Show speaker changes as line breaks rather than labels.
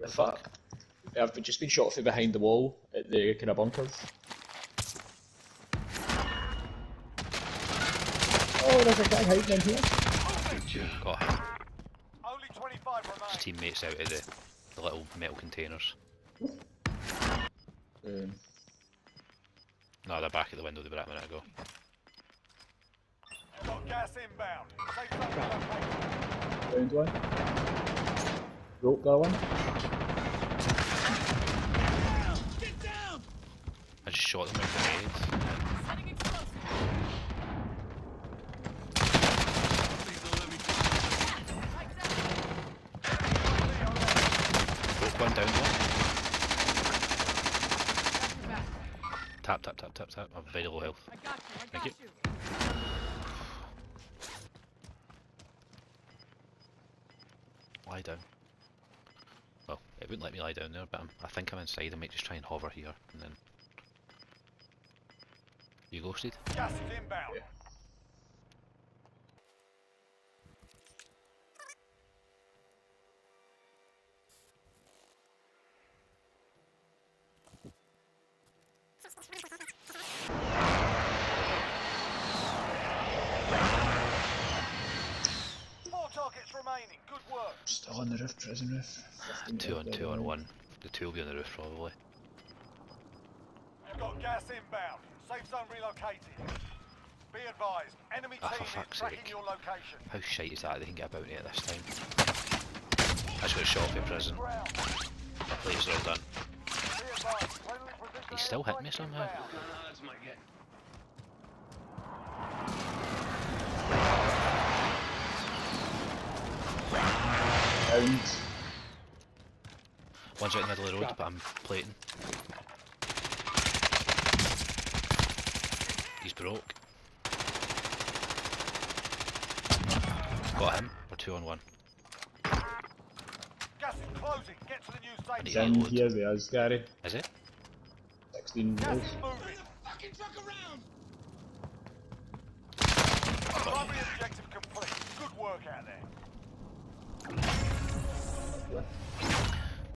The fuck? I've just been shot from behind the wall at the kind of bunkers. Oh, there's a guy hiding in here.
Got him.
Only 25
His teammates out of the, the little metal containers.
Um,
No, they're back at the window they were at a minute ago.
Got gas inbound. Safe zone relocated.
round one. Rope that one.
Just shot them with grenades. One down one. Tap, tap, tap, tap, tap. I'm very low health.
I got you. I
Thank you.
you.
Lie down. Well, it wouldn't let me lie down there, but I'm, I think I'm inside. I might just try and hover here, and then... You ghosted?
Gas is inbound. Four targets remaining. Good work.
Still on the roof, prison roof.
Two on two on one. The two will be on the roof probably.
Got gas inbound. Safe zone relocated. Be advised, enemy
Ah, for
team is
fuck's
tracking
sake.
your location.
How shite is that they can get a bounty at this time? I just got shot off in prison.
Ground.
My plates are all done.
Be advised, friendly precision
He still hit me
airstrike
somehow.
inbound.
Round.
One's out in the middle of the road, but I'm plating. He's broke. Got him. We're two on one.
Gas is closing. Get to the new
I
safe
need
He's
zone.
in
Reload.
here with us, Gary.
Is it?
16
Gas
rolls.
is moving. Primary objective complete. Good work out there.